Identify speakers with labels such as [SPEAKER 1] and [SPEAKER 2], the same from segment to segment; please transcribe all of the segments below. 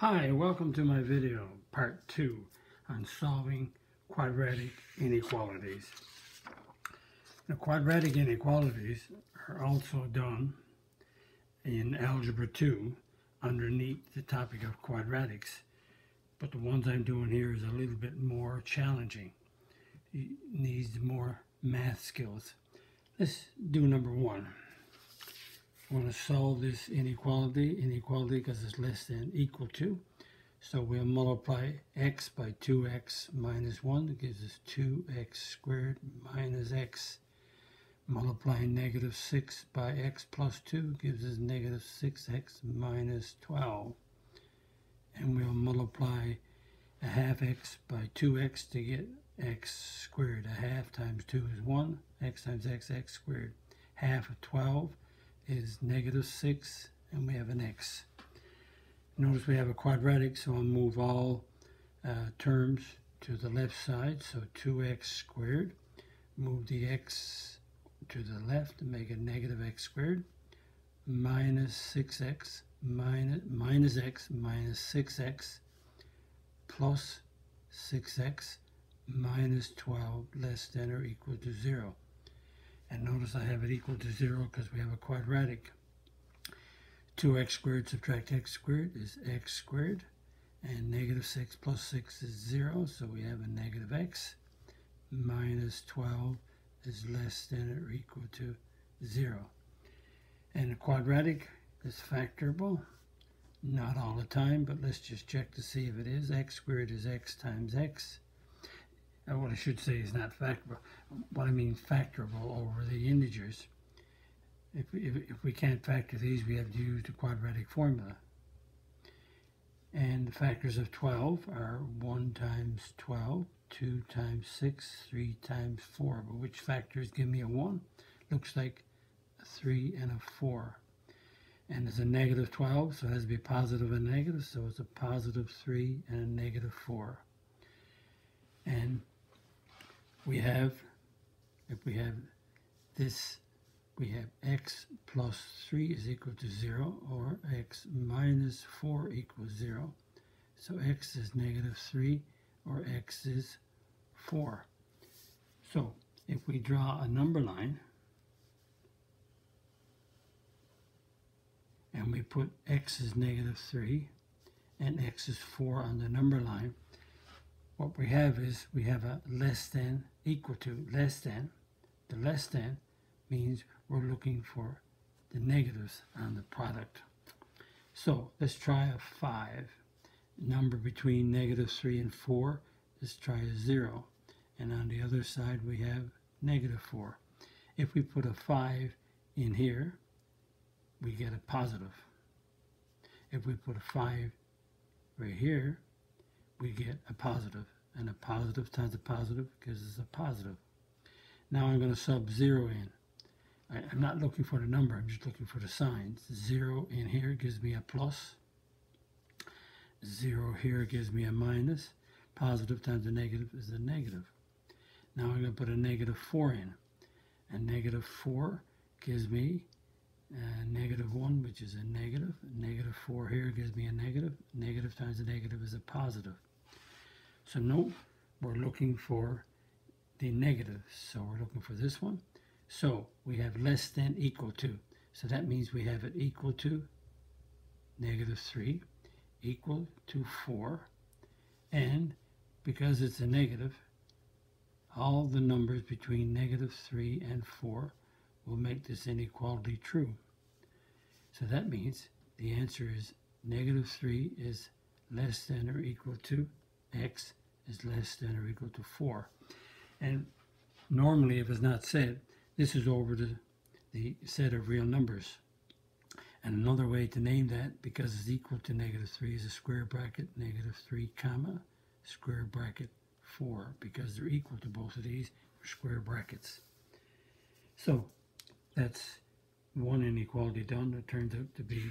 [SPEAKER 1] Hi, welcome to my video, part 2, on solving quadratic inequalities. The quadratic inequalities are also done in Algebra 2 underneath the topic of quadratics, but the ones I'm doing here is a little bit more challenging. It needs more math skills. Let's do number one. Want to solve this inequality, inequality because it's less than equal to. So we'll multiply x by 2x minus 1. It gives us 2x squared minus x. Multiplying negative 6 by x plus 2 gives us negative 6x minus 12. And we'll multiply a half x by 2x to get x squared. A half times 2 is 1. x times x, x squared. Half of 12 is negative 6, and we have an x. Notice we have a quadratic, so I'll move all uh, terms to the left side, so 2x squared. Move the x to the left and make it negative x squared minus 6x minus, minus x minus 6x plus 6x minus 12 less than or equal to 0. And notice I have it equal to 0 because we have a quadratic. 2x squared subtract x squared is x squared. And negative 6 plus 6 is 0, so we have a negative x. Minus 12 is less than or equal to 0. And a quadratic is factorable. Not all the time, but let's just check to see if it is. x squared is x times x Uh, what I should say is not factorable. What I mean factorable over the integers. If, if, if we can't factor these, we have to use the quadratic formula. And the factors of 12 are 1 times 12, 2 times 6, 3 times 4. But which factors give me a 1? Looks like a 3 and a 4. And it's a negative 12, so it has to be positive and negative, so it's a positive 3 and a negative 4. And we have, if we have this, we have x plus 3 is equal to 0 or x minus 4 equals 0. So x is negative 3 or x is 4. So if we draw a number line and we put x is negative 3 and x is 4 on the number line, what we have is we have a less than equal to less than. The less than means we're looking for the negatives on the product. So let's try a 5. Number between negative 3 and 4, let's try a 0. And on the other side we have negative 4. If we put a 5 in here, we get a positive. If we put a 5 right here, we get a positive, and a positive times a positive gives us a positive. Now I'm going to sub 0 in. I, am not looking for the number, I'm just looking for the signs. 0 in here gives me a plus. 0 here gives me a minus. Positive times a negative is a negative. Now I'm going to put a negative 4 in. And negative 4 gives me uh, negative 1, which is a negative. Negative 4 here gives me a negative. Negative times a negative is a positive. So note, we're looking for the negative. So we're looking for this one. So we have less than equal to. So that means we have it equal to negative 3, equal to 4. And because it's a negative, all the numbers between negative 3 and 4 will make this inequality true. So that means the answer is negative 3 is less than or equal to x is less than or equal to 4. And normally, if it's not said, this is over the, the set of real numbers. And another way to name that, because it's equal to negative 3, is a square bracket, negative 3, comma, square bracket 4. Because they're equal to both of these, square brackets. So that's one inequality done. It turns out to be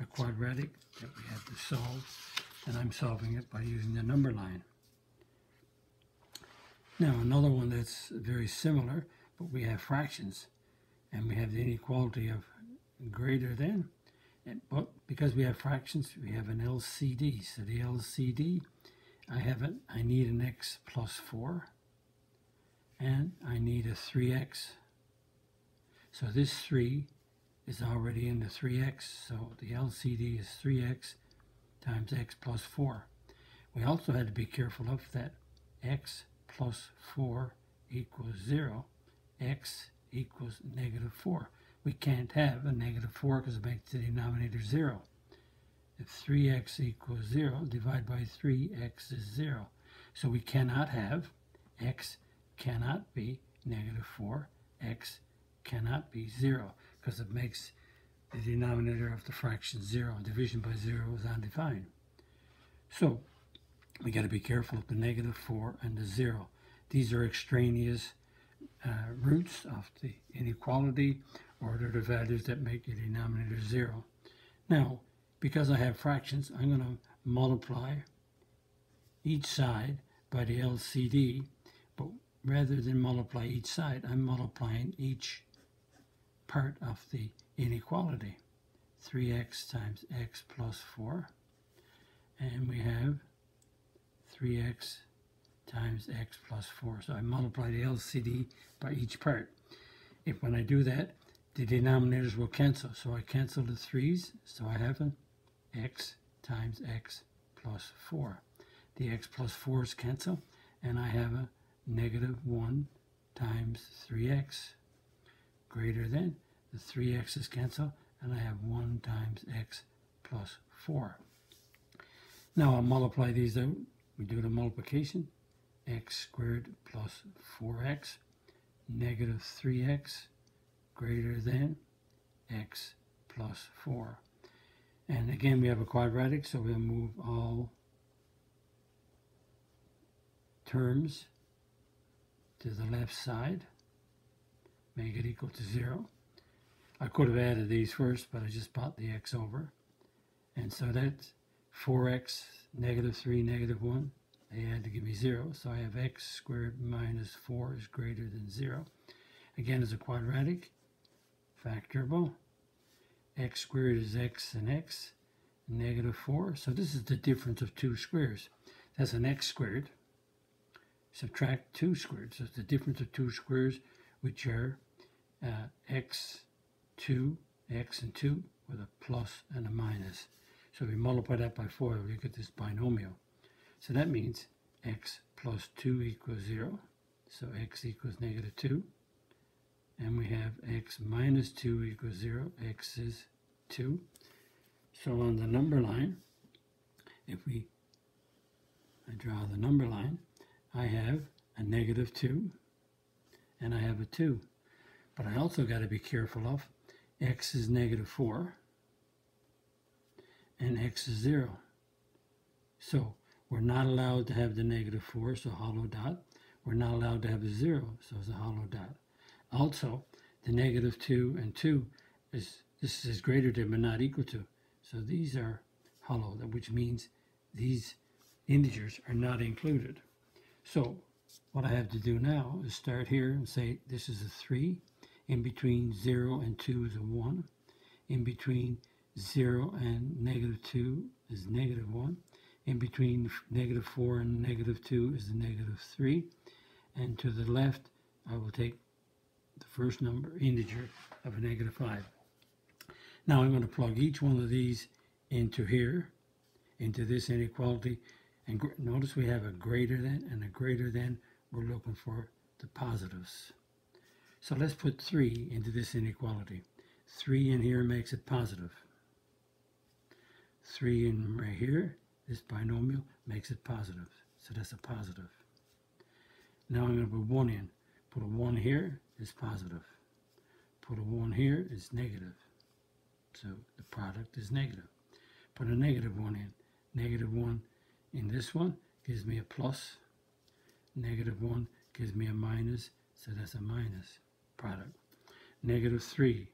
[SPEAKER 1] a quadratic that we have to solve. And I'm solving it by using the number line. Now another one that's very similar, but we have fractions, and we have the inequality of greater than. And, but because we have fractions, we have an LCD. So the LCD, I have it, I need an x plus 4, and I need a 3x. So this 3 is already in the 3x, so the LCD is 3x times x plus 4. We also had to be careful of that x plus 4 equals 0, x equals negative 4. We can't have a negative 4 because it makes the denominator 0. If 3x equals 0, divide by 3, x is 0. So we cannot have x cannot be negative 4, x cannot be 0 because it makes the denominator of the fraction 0. Division by 0 is undefined. So we got to be careful of the negative 4 and the 0. These are extraneous uh, roots of the inequality or they're the values that make the denominator 0. Now, because I have fractions, I'm going to multiply each side by the LCD, but rather than multiply each side, I'm multiplying each part of the inequality. 3x times x plus 4. And we have 3x times x plus 4. So I multiply the LCD by each part. If when I do that, the denominators will cancel. So I cancel the 3's. So I have an x times x plus 4. The x plus 4's cancel. And I have a negative 1 times 3x greater than. The 3x's cancel. And I have 1 times x plus 4. Now I'll multiply these out. We do the multiplication x squared plus 4x, negative 3x greater than x plus 4. And again, we have a quadratic, so we'll move all terms to the left side, make it equal to 0. I could have added these first, but I just brought the x over. And so that's 4x, negative 3, negative 1, they had to give me 0, so I have x squared minus 4 is greater than 0. Again, as a quadratic, factorable. x squared is x and x, negative 4. So this is the difference of two squares. That's an x squared. Subtract 2 squared. So it's the difference of two squares, which are uh, x2, x and 2, with a plus and a minus. So we multiply that by 4, we get this binomial. So that means x plus 2 equals 0. So x equals negative 2. And we have x minus 2 equals 0. x is 2. So on the number line, if we I draw the number line, I have a negative 2 and I have a 2. But I also got to be careful of x is negative 4 and x is 0. So we're not allowed to have the negative 4, so hollow dot. We're not allowed to have a 0, so it's a hollow dot. Also, the negative 2 and 2 is this is greater than but not equal to. So these are hollow, which means these integers are not included. So what I have to do now is start here and say this is a 3. In between 0 and 2 is a 1. In between 0 and negative 2 is negative 1 in between negative 4 and negative 2 is the negative 3 and to the left I will take the first number integer of a negative 5 now I'm going to plug each one of these into here into this inequality. And notice we have a greater than and a greater than. We're looking for the positives so let's put 3 into this inequality 3 in here makes it positive. positive 3 in right here this binomial makes it positive. So that's a positive. Now I'm going to put 1 in. Put a 1 here is positive. Put a 1 here is negative. So the product is negative. Put a negative 1 in. Negative 1 in this one gives me a plus. Negative 1 gives me a minus. So that's a minus product. Negative 3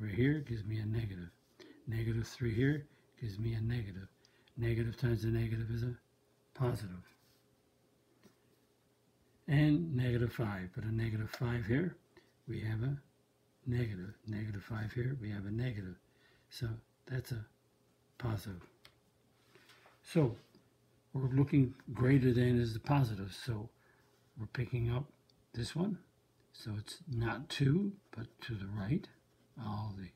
[SPEAKER 1] right here gives me a negative. Negative 3 here gives me a negative. Negative times a negative is a positive. And negative 5. Put a negative 5 here. We have a negative. Negative 5 here. We have a negative. So That's a positive. So we're looking greater than is the positive. So we're picking up this one. So it's not 2, but to the right. All the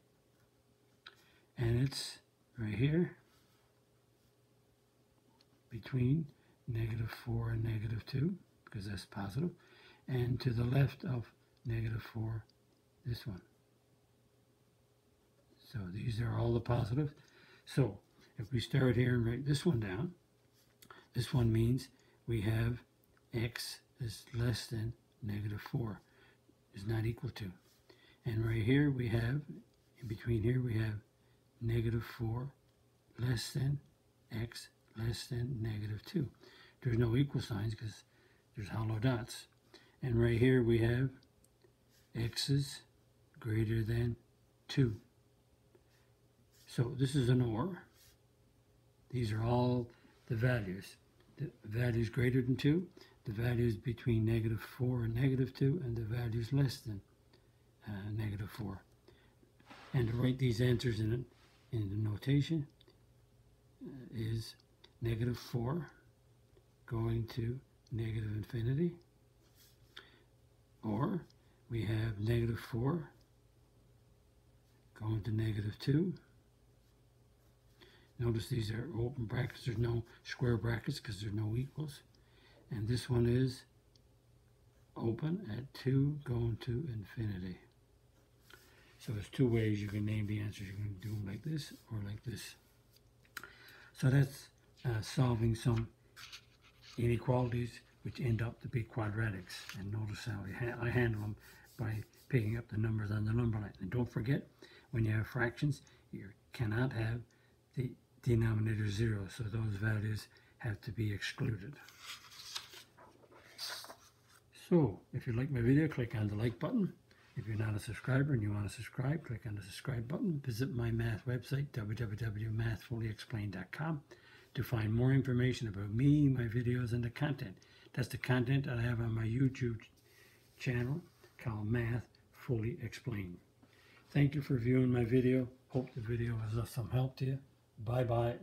[SPEAKER 1] and it's right here between negative 4 and negative 2 because that's positive and to the left of negative 4 this one so these are all the positives. so if we start here and write this one down this one means we have x is less than negative 4 is not equal to and right here we have in between here we have negative 4 less than x less than negative 2. There's no equal signs because there's hollow dots. And right here we have x's greater than 2. So this is an OR. These are all the values. The values greater than 2, the values between negative 4 and negative 2, and the values less than uh, negative 4. And to write these answers in in the notation uh, is negative 4 going to negative infinity or we have negative 4 going to negative 2 notice these are open brackets. There's no square brackets because there's no equals and this one is open at 2 going to infinity so there's two ways you can name the answers. You can do them like this or like this. So that's uh, solving some inequalities which end up to be quadratics. And notice how I, handle them by picking up the numbers on the number line. And don't forget, when you have fractions, you cannot have the denominator zero. So those values have to be excluded. So, if you like my video, click on the like button. If you're not a subscriber and you want to subscribe, click on the subscribe button. Visit my math website, www.mathfullyexplained.com, to find more information about me, my videos, and the content. That's the content that I have on my YouTube channel called Math Fully Explained. Thank you for viewing my video. Hope the video was of some help to you. Bye-bye.